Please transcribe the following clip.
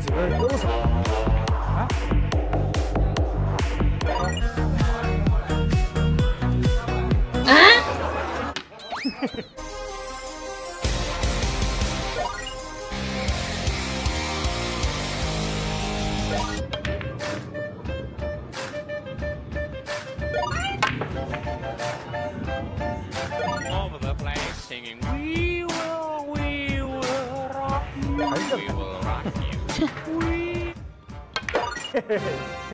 crazy, right? It was. All over the place singing, we will, we will rock you, we will rock you. We